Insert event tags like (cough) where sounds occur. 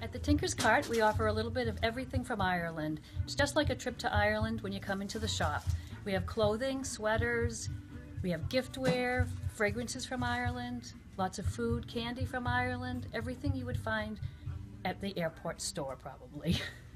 At the Tinker's Cart, we offer a little bit of everything from Ireland. It's just like a trip to Ireland when you come into the shop. We have clothing, sweaters, we have giftware, fragrances from Ireland, lots of food, candy from Ireland, everything you would find at the airport store, probably. (laughs)